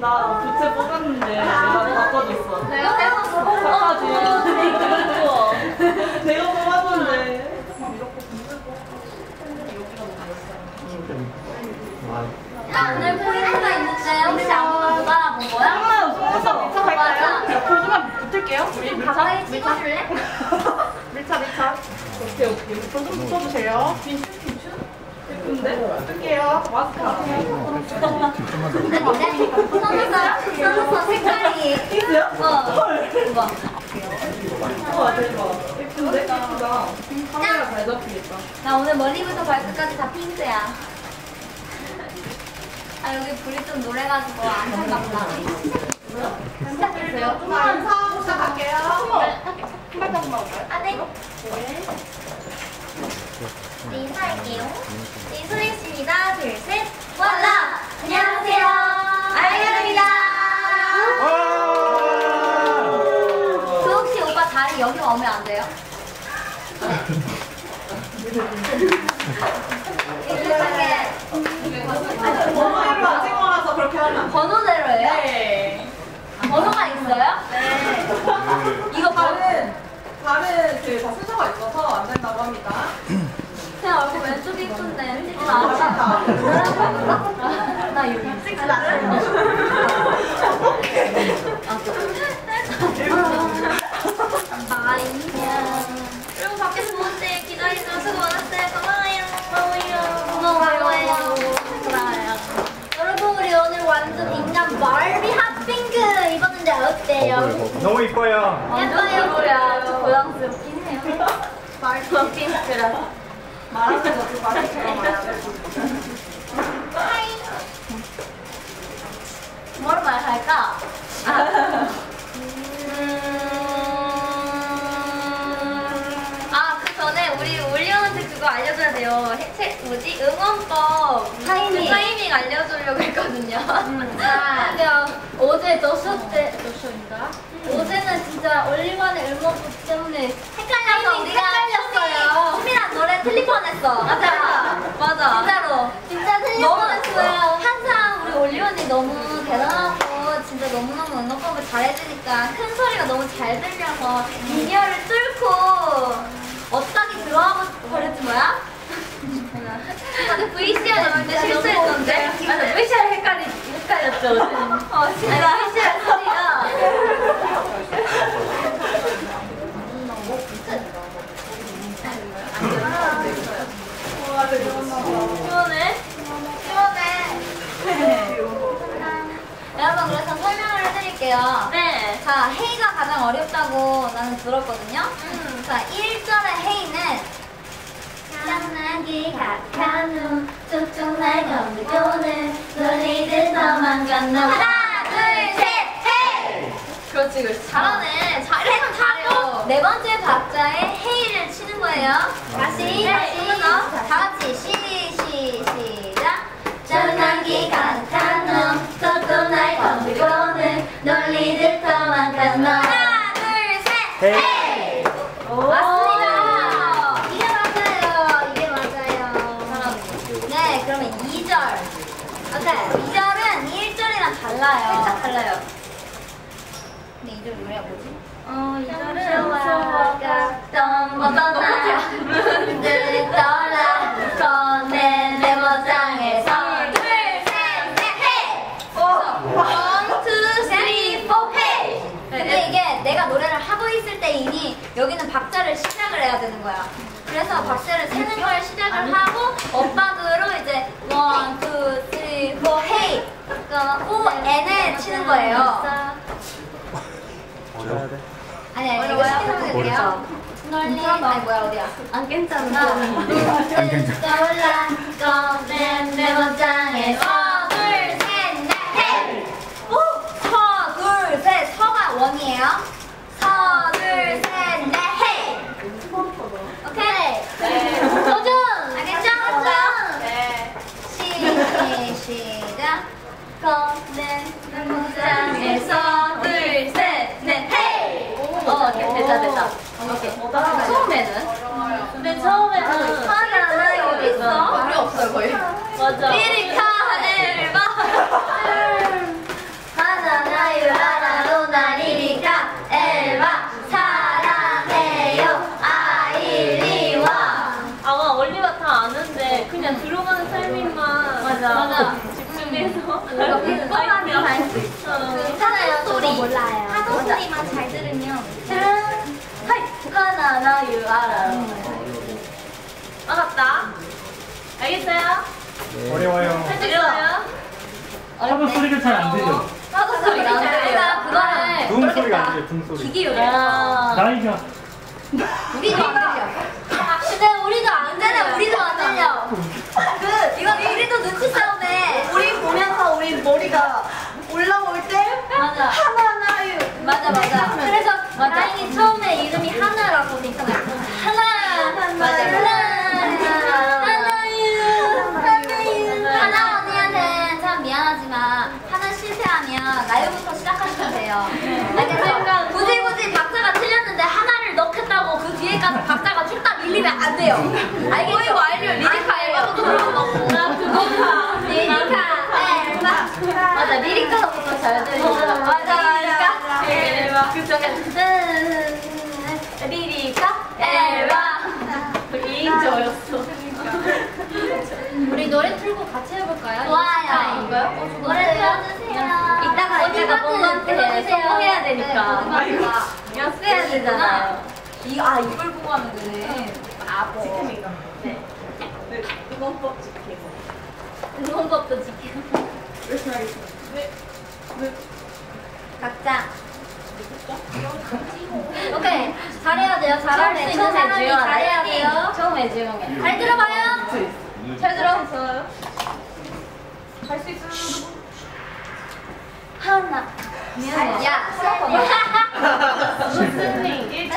나 부채 뽑았는데 내가 바꿔줬어. 내가. 바꿔줘. 우와. 내가 뽑았는데. 나 오늘 포인트가 있는데 혹시 아무도 못 알아본 거야? 밀착 할까요? 맞아. 표지만 붙을게요. 우리. 가까이 찍어줄래? 밀착 밀착. 오케이 오케이. 표지 붙여주세요. 예쁜데? 안 해요. 근데 선우선 선우선 색깔이 핑크요? 어 이거 우와 대박. 예쁜데? 예쁘다. 카메라 잘 잡히겠다. 나 오늘 머리부터 발끝까지 다 핑크야. 아 여기 불이 좀 노래가지고 안 살갑다. 시작했어요? 인사하고 시작할게요. 한 발짝만 올까요? 아 네. 네 인사할게요. 네 소리씨입니다. 둘 셋. 원라. 안녕하세요. 아이언입니다. 그 혹시 오빠 다리 여기 오면 안 돼요? 번호로 안 찍어 놔서 그렇게 하면. 번호대로예요? 네. 번호가 있어요? 네. 이거 번 다른 다른 그다 순서가 있어서 안 된다고 합니다. 제 얼굴 왼쪽이 이쁜데 찍지 마. 나 여기 찍지 마이야. 그리고 밖에서 보는데 기다리셔서 수고 많았어요. 고마워요. 고마워요. 고마워요. 고마워요. 여러분 우리 오늘 완전 인간 입었는데 어때요? 너무 이뻐요. 예뻐요. 뭐야? 좀 고양스럽긴 해요. 바비 핑크라서. 말하는 것도 말처럼 말해야 돼. 하이. 뭐로 말할까? 그거 알려줘야 돼요. 해- 체- 뭐지? 응원법 타이밍. 타이밍 알려주려고 했거든요. 아, 근데 어제 너쇼 때, 너쇼인가? 어제는 진짜 올리원의 응원법 때문에 헷갈려서 우리가 헷갈렸어요. 수민아 노래 틀릴 뻔했어. 맞아. 맞아. 진짜로. 진짜 틀릴 뻔했어요. 항상 우리 올리원이 너무 대단하고 진짜 너무너무 응원법을 잘해주니까 큰 소리가 너무 잘 들려서 미디어를 뚫고 어따기 들어가고 그랬지 뭐야? 맞아 VCR 넣을 때 실수했던데? 맞아 VCR 헷갈리, 헷갈렸죠 어 진짜 VCR 소리가 시원해? 시원해 여러분 그래서 설명을 해드릴게요 네. 자 헤이가 가장 어렵다고 나는 들었거든요 자 1절의 헤이는 땀나기 같은 후 쪽쪽 날 놀리듯 너만 건너. 하나 둘 셋 헤이! 그렇지 그렇지. 잘하네. 잘해서 잘해요. 네 번째 박자에 헤이를 치는 거예요. 다시 다시 다 같이 시 시 시작. 땀나기 같은 후 쪽쪽 날 놀리듯 너만 건너. 하나 둘 셋 헤이 맞습니다. 이게 맞아요. 이게 맞아요. 네, 그러면 2절. 오케이. 2절은 1절이랑 달라요. 살짝 달라요. 근데 2절 노래가 뭐지? 어, 2절은 gaston 떠나 문들이 떠나 꺼내 내 모장에서 둘, 셋, 넷, hey! One, two, three, four, hey! 근데 이게 내가 노래를 하고 있을 때이니 여기는 박자를 시작을 해야 되는 거야. 그래서 박자를 세는 걸 시작을 하고 엇박으로 이제 one, two, three, four, hey! 그러니까 오, and을 치는 거예요. 아니, 아니, 이거 시키면 될게요. 널리, 아니, 뭐야, 어디야? 안 괜찮아. 하나, 둘, 셋, 떠올라. 꺼낸 내 옷장에서 둘, 셋, 넷, hey! 오! 서, 둘, 셋. 서가 one이에요. 서, 둘, 셋, 넷, hey! 오케이. 네. 도전! 알겠죠? 네. 시, 시작. 꺼낸 내 옷장에서 둘, 셋, 넷, hey! 어, 됐다, 됐다. 오케이. 처음에는? 근데 처음에는 하나, 하나, 어디 있어? 우리 없어요, 거의. 맞아. 하나나유 리리카 사랑해요 아이리와 아마 원리가 다 아는데 그냥 들어가는 타이밍만 맞아. 집중해서 뻔하게 할수 있어 어. 괜찮아요 소리 몰라요 하도 소리만 잘 들으면 하이 하나 알았다. 알겠어요? 어려워요. 들려요? 파도 소리가 잘 안 들려. 하도 소리가 안 들려 그거를 둥 소리가 안 들려, 둥 소리. 기계 요리 아. 나이가. 우리도 안 들려. 근데 우리도 안 들려. 우리도 안 들려. 그 이거 우리도 눈치 싸움에. 우리 보면서 우리 머리가 올라올 때 맞아. 하나나유 맞아 맞아. 그래서 다행히 이름이 하나라고 괜찮아요. 하나. 하나. 하나유. 하나유. 하나 언니한테 참 미안하지만 하나 실패하면 나유부터 시작하시면 돼요. 알겠죠? 굳이 굳이 박자가 틀렸는데 하나를 넣겠다고 그 뒤에까지 박자가 쭉딱 밀리면 안 돼요. 알겠죠? 뭐 알려 리리카 앨범도 들어가고. 나 그거다. 리리카 앨범. 맞아 리리카부터 잘 들리죠. 맞아 리리카 앨범. 음, 리리카 앨범. 2인조였어. 우리 노래 틀고 같이 해볼까요? 좋아요. 이거요? 노래 틀어주세요. 이따가 언니가 뭔가한테 성공해야 되니까. 네, 연습해야 되잖아요. 이, 아, 이걸 보고 하면 되네. 바보. 지킴이가. 네. 네. 응원법 지키고. 응원법도 지키고. 열심히 하겠습니다. 네. 네. 각자. 오케이. 잘해야 돼요. 잘할 수 있는 처음에 사람이. 잘해야 돼요. 처음에 주영이. 잘 들어봐요. 잘 들었어요? 할수 있어요, 하나. 미안해. 야. 무슨 일?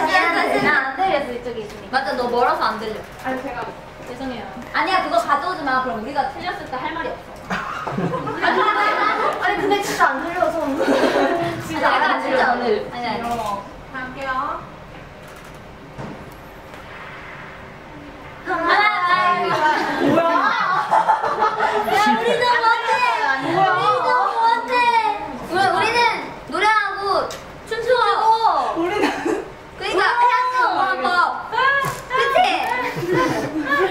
나안 들렸어, 이쪽에 있으니까. 맞아, 너 멀어서 안 들려. 아니, 제가. 죄송해요. 아니야, 그거 가져오지 마. 그럼 우리가 틀렸을 때 할 말이 없어. 아니 근데 진짜 안 들려서 진짜 안 들려. 오늘. 아니, 아니. 할게요. 하나, 뭐야? 야, 우리도 못해. 우리도 못해. 우리, 우리는 노래하고 춤추고. 우리는 그러니까 해야지 응원법. 그치?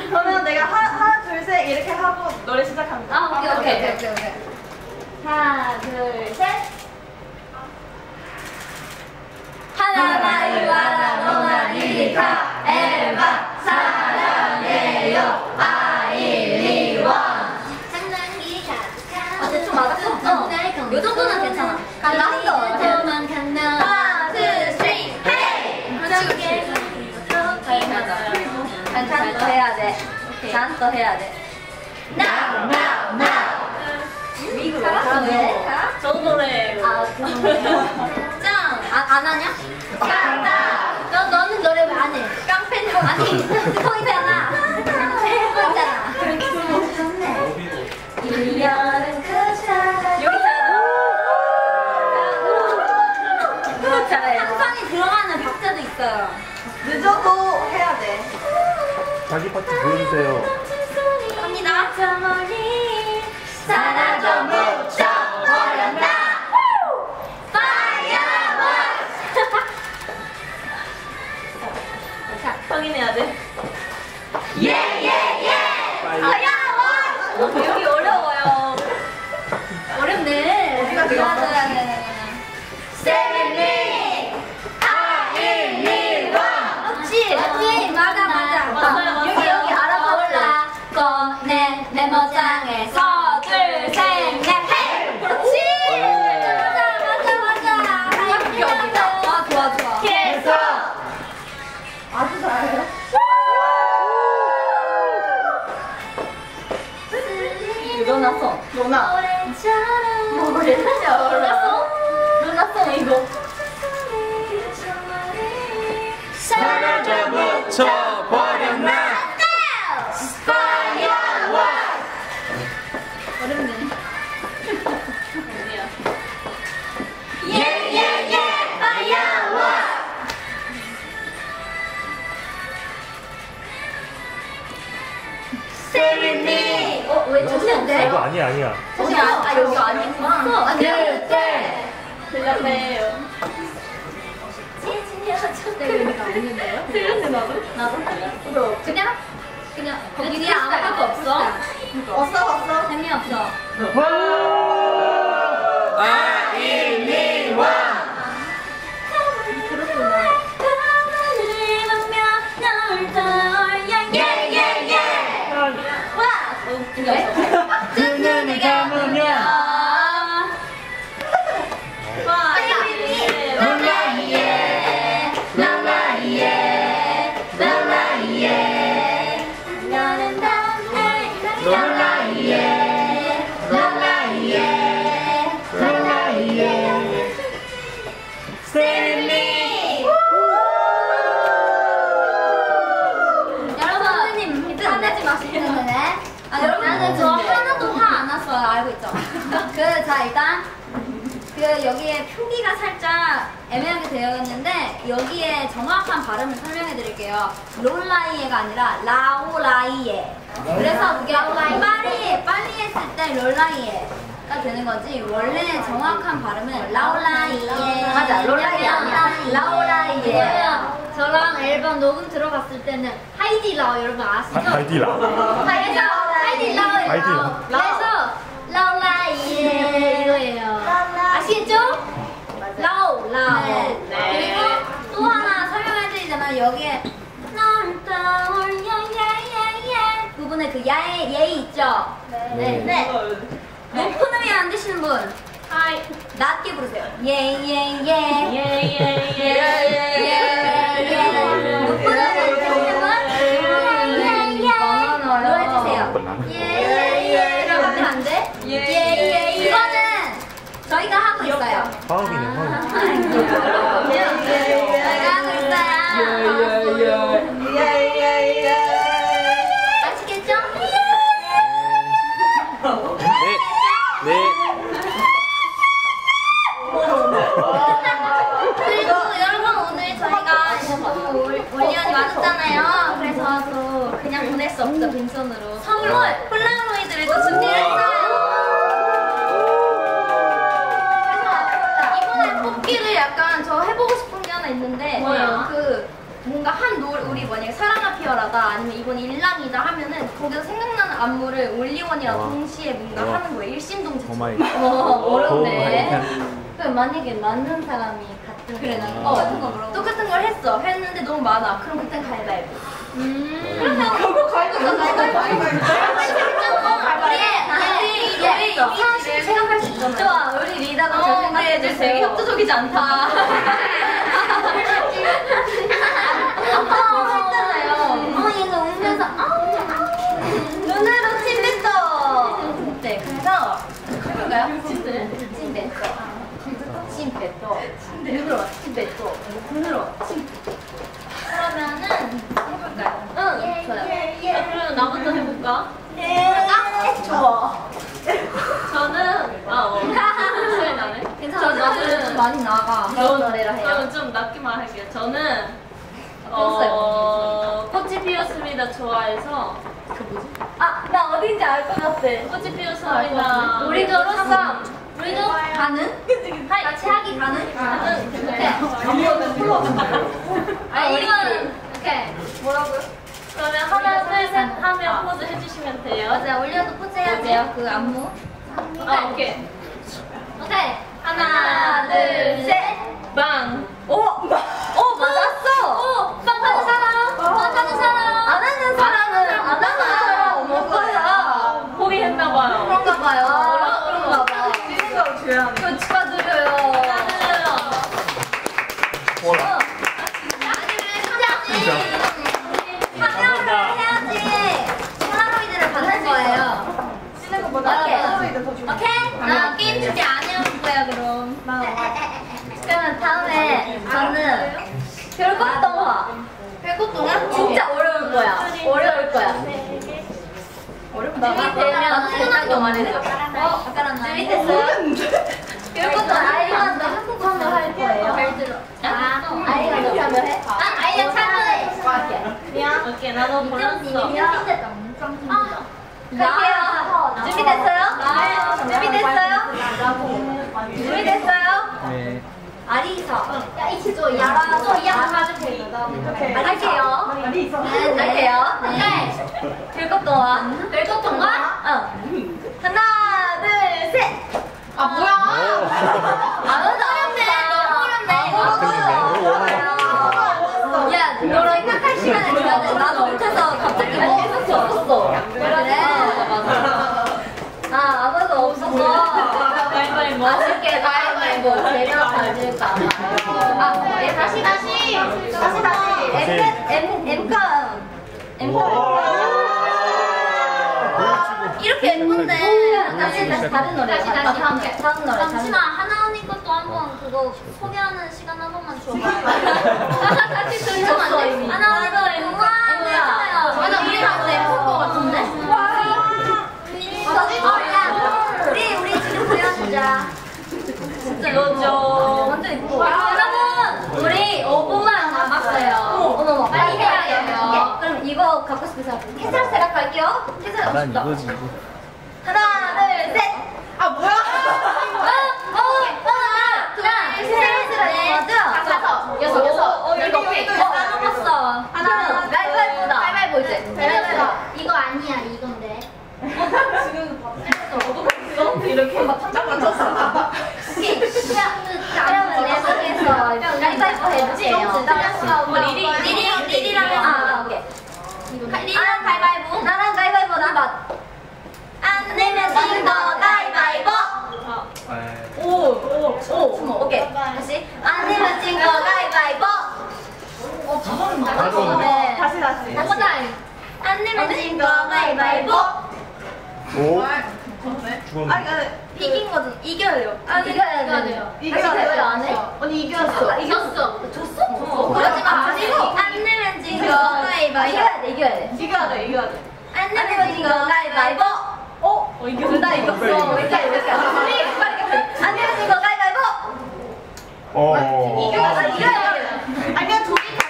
그러면 내가 하, 하나 둘 셋 이렇게 하고 노래 시작합니다 아, 오케이, 오케이, 오케이, 오케이. 오케이. 하나, 둘, 셋. 하나나이 와라노나 리리카 앨바 사랑해요 아이리원 장난기 가득한 아 대충 맞았어? 어. 요 정도는 괜찮아 저만 간다 하나 둘셋 헤이 잘 맞아요. 잔또 해야 돼. 잔또 해야 돼. Now, now, now. 미국 잘하네. 저 노래. 아, 그 노래. 짱. 안, 안 하냐? 간다. 너, 너는 노래 왜 안 해? 깡패는 아니, 그거 있잖아. 그거 있잖아. 이별은 끝이야. 여기 잘해. 항상이 들어가는 박자도 있어요. 늦어도 해야 돼 자기 파트 보여주세요. 갑니다. 로나. 노래처럼 뭐랬죠? 로나송? 로나송 이거. 사라져붙여 버렸 세리미 어왜 이거 좋은데? 아니야 아니야. 잠시 아, 아 여기 아니구나 아 그때 들렸네요. 여기가 없는데요? 틀렸네 나도. 나도 틀렸어 그냥 그냥 거기 뒤에 아무것도 없어 왔어, 왔어. 재미없어 예예예 애매하게 되어 있는데 여기에 정확한 발음을 설명해 드릴게요. 롤라이에가 아니라 라오라이에. 그래서 그게 빨리 빨리 했을 때 롤라이에가 되는 거지. 원래 정확한 발음은 라오라이에. 맞아, 롤라이에 아니라 라오라이에. 저랑 앨범 녹음 들어갔을 때는 하이디라오 여러분 아시죠? 아이디라. 하이디 하이디라오예요. 하이디라오. 그래서 라오라이에 이거예요. 라오 라오. 네. 그리고 또 하나 설명해드리자면 여기에 널 떠올려예예예 부분에 그 야에 예이 있죠? 네. 네. 높은 음이 안 되시는 분 하이. 낮게 부르세요. 예예예. 예예예예예예. 높은 음이 안 되시는 분 예예. 로 해주세요. 예예예. 이러면 안 돼? 예예. 이거는 저희가 하고 있어요. 그리고 여러분 오늘 저희가 올- 올리언이 많았잖아요. 그래서 또 그냥 보낼 수 없죠 빈손으로 선물 폴라로이드를 또 준비했어요. 그래서 이번에 뽑기를 약간 저 해보고 싶은 게 하나 있는데 뭐야? 그 뭔가 한 노래 우리 만약에 사랑아 피어라다 아니면 이번 일랑이다 하면은 거기서 생각나는 안무를 올리원이랑 와. 동시에 뭔가 와. 하는 거예요 일심동체. 오 마이. 어, 어렵네. 오그 만약에 맞는 사람이 같은 그래 나 아. 똑같은 거 물어 똑같은 걸 했어. 했는데 너무 많아. 그럼 그땐 가위바위보. 음. 그러면 그거 가위바위보. 가위바위보. 우리 우리 사실 생각할 수 있잖아 좋아 우리 리더가 저 생각해 주세요. 되게 협조적이지 않다 아빠 했잖아요 어 얘가 울면서 아우 아우 눈으로 침 뱉어 네 그래서 해볼까요? 침 뱉어 침 뱉어 침뱉어 눈으로 침뱉어 눈으로 침 그러면은 해볼까요? 응 좋아요. 아, 그럼 나부터 해볼까? 아 좋아. 저는 아 어. 소리 나네. 괜찮아 좀 많이 나가. 저 노래라 해요. 그러면 좀 낮게만 할게요. 저는 어 꽃이 피었습니다. 좋아해서. 그 뭐지? 아나 어딘지 알 것 같아. 꽃이 피었습니다. 우리도 로썸 우리도 가는? 같이 하기 가는? 가는 오케이 아 이거는 오케이 뭐라고요? 그러면 하나 둘 셋 하면 포즈 해주시면 돼요. 맞아 올려도 포즈 해야 돼요 그 안무 아 오케이. 오케이 하나 둘 셋 빵. 오! 오 맞았어! 오! 빵 하는 사람! 빵 하는 사람! 안 하는 사람은 안 하는 사람 없는 거야 포기했나봐요. 그런가 봐요 어, 그런가 봐이 축하드려요 축하드려요. 뭐라? 진짜 참여를 해야지 폴라로이드를 받는 거예요 감사합니다. 이렇게 오케이? 나 게임 준비 안 해올 거야 그럼. 그러면 다음에 저는 별것 동화. 별것 동화 진짜 어려울 거야. 어려울 거야. 어렵다. 준비되면 생각도 말해. 어? 별것 동화 아이가 너 한국어 한번 할 거예요. 아, 아이가 너 참여해? 아, 아이가 참여해. 오케이 나도 골랐어. 갈게요. 준비됐어요? 준비됐어요? 준비됐어요? 네. 아리사. 야, 이치 줘. 야라, 소, 야, 가지고. 할게요. 네, 할게요. 네. 별것 동화. 별것 동화? 어. 하나, 둘, 셋. 아 뭐야? 아, 너무 어렵네. 너무 어렵네. 야, 너랑 생각할 시간을 줘야 돼. 나도 못해서 갑자기 못해서 줬었어. 그래. 아, 아무도 없어서. 가위바위보. 아쉽게 가위바위보 제가 가질까 봐. 아, 네, 다시, 다시. 다시, 다시. M, M, M감. M감. 이렇게 예쁜데. 다시, 다시, 다른 노래. 다시, 다시. 다음, 다음 노래. 잠시만, 하나 언니 것도 한번 그거 소개하는 시간 한 번만 줘봐. 같이 들으면 안 돼? 하나 언니도 M1 했잖아요. 맞아, 우리랑 예쁠 것 같은데? 어, 야, 우리, 우리 지금 보여주자. 진짜 이거죠. 완전 이뻐. 여러분, 우리 5분만 남았어요. 어머, 빨리 해야겠네요. 그럼 이거 갖고 싶은 사람. 캐슬 생각할게요. 캐슬 갖고 난. 이거지 이거. 하나, 둘, 셋. 아 뭐야? 어, 어, 하나, 둘, 셋, 넷, 다섯, 여섯, 여섯, 일곱 개. 어, 나 넘었어. 하나, 가위바위보다. 가위바위보 이제. 가위바위보. 이거 아니야, 이건데. 이렇게 막딱 맞췄어. 오케이. 그러면 내 속에서 가위바위보. 뭐 리리, 리리, 리리랑 해. 아, 오케이. 리리랑 가위바위보. 나랑. 안 내면 진거 가위바위보. 네. 오, 오, 오. 오케이. 다시. 안 내면 진거 가위바위보. 어, 잘한다. 네. 다시 다시. 다시. 안 내면 진거 가위바위보. 오. 좋네. 죽었네. 아 이거 이긴 거든 이겨야 돼요. 아, 이겨야 돼요. 이겨야 다시 돼요. 대회 안 해? 언니 이겼어. 이겼어. 졌어? 졌어. 그러지 마. 안 내면 진거 가위바위보. 이겨야 돼. 이겨야 돼. 이겨야 돼 이겨야 돼. 안 내면 진거 가위바위보. 어? 어, 이게 둘다 이겼어. 왜 이렇게 왜 이렇게 안 내면 진거 가위바위보. 어. 이겨야 돼. 이겨야 돼. 아니면 둘이 가위바위보 할까?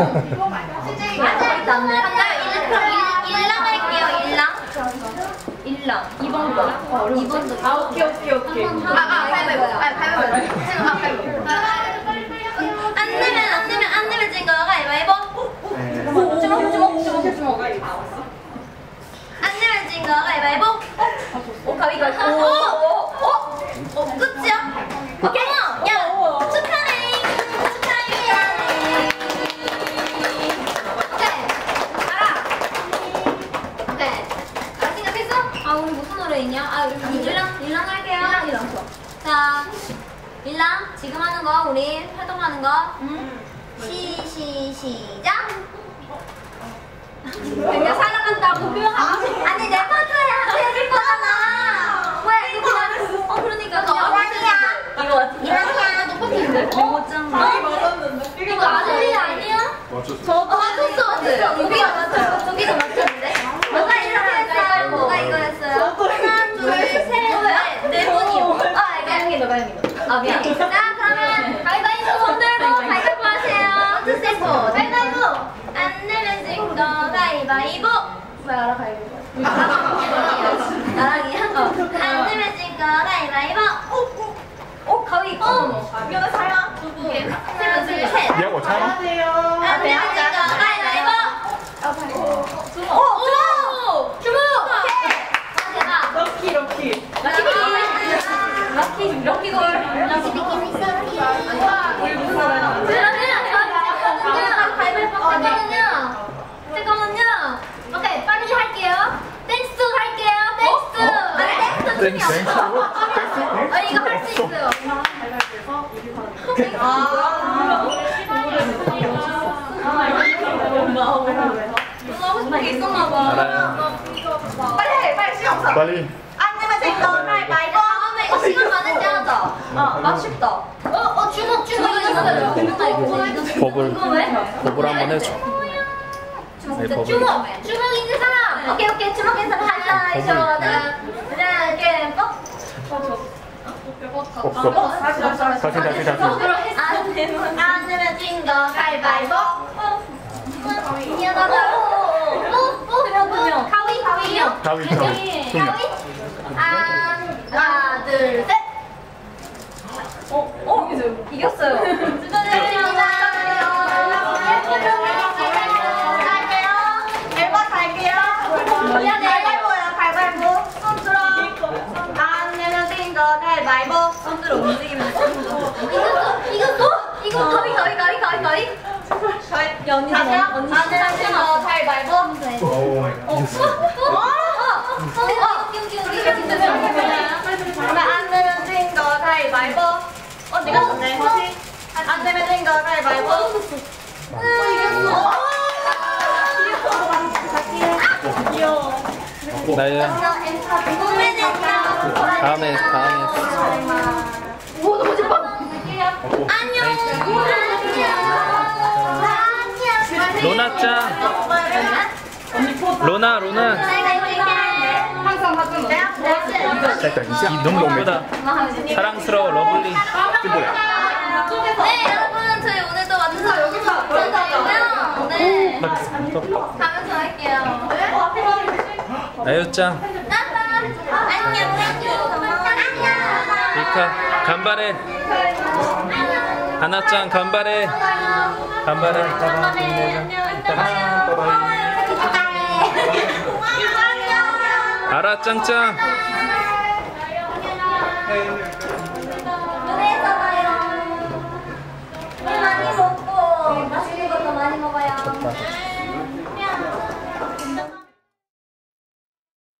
일랑 일랑 할게요. 일랑. 일랑. 2번 거. 2번도. 아 오케이 오케이 오케이. 아, 아, 가위바위보. 아, 가위바위보. 지금 아, 가위바위보. 안 내면 안 내면 안 내면 진 거 가위바위보. 네. 주먹 주먹 주먹 주먹. 안 내면 진 거 가위바위보. 오, 가위바위보. 오, 오, 오, 오, 끝이야? 오케이. 자, 일랑, 지금 하는 거, 우리 활동하는 거. 시, 시, 시작. 내가 사랑한다고 표현하고 아니 내 파트에 하트 해줄 거잖아. 왜 이거 그냥 어 그러니까 그냥 아니야. 이거 아니야 너 파트인데. 어? 자기 맞았는데. 이거 아들이 아니야? 맞췄어. 저 맞췄어 맞췄어. 여기가 맞췄어. 저기도 맞췄는데. 누가 이렇게 했어요. 누가 이거 했어요 하나 둘셋넷네 분이요 아 여기 아 미안 자 그러면 가위바위보 손 들고 가위바위보 하세요 투세포 가위바위보 안 내면 진거 가위바위보 뭐야 알아 가위바위보 나랑이야? 나랑이야? 어. 안 내면 진거 가위바위보. 오, 오, 오, 가위. 어, 이거는 사야. 세번 세, 셋. 니하고 차? 안 내면 진거 가위바위보. 주먹. 오, 주먹. 주먹. 오케이. 아, 대박. 럭키 럭키. 럭키 럭키 럭키 골. 럭키 비키니 썰기. 그러면 잠깐만요. 가위바위보 잠깐만요. 잠깐만요. 오케이 빨리 할게요. 댄스 할게요. 댄스. 아니 댄스 땡, 춤이 땡. 없어. 땡. 아 이거 할 수 있어요. 너무 하고 싶은 게 있었나 봐. 알아요. 빨리 해 빨리 시간 없어. 빨리. 안 내면 진거 가위바위보. 다음에 이거 시간 때 하자. 어, 맛있다. 어, 어, 주먹, 주먹 이겼어요. 버블. 이거 왜? 버블 한번 해줘. 주먹. 주먹 있는 사람. 오케이, 오케이. 주먹 있는 사람 이셔다. 하나, 이렇게 뻑. 없어. 다시 다시 다시. 다시, 다시. 안 되면, 안 되면 진거 가위바위보. 명, 두 명. 가위, 가위요. 가위, 가위. 가위. 하나, 둘, 셋. 어, 어, 이겼어요. 축하드립니다. 앨범 갈게요. 미안해. 가위바위 가위바위보. 손 들어 움직이면 이거 이거 또 이거 가위 가위 가위 가위 가위 야 언니 다시 언니 안 내면 진거 가위바위보. 오, 이겼어. 안 내면 진거 가위바위보. 어 내가 졌네. 다시. 안 내면 진거 가위바위보. 어 이겼어. 귀여워. 나야. 다음에, 다음에. 오 너무 좋아 어, 안녕 안녕 로나 짱. 로나, 로나. 항상 이 너무 너무다. 사랑스러워, 러블리. 네 여러분 저희 오늘도 완전 여기서 네 할게요 나요짱 안녕 리카 간발해. 하나짱 간발해. 간발해. 이따가 이따가 알아 짱짱 많이 먹고 맛있는 것도 많이 먹어요.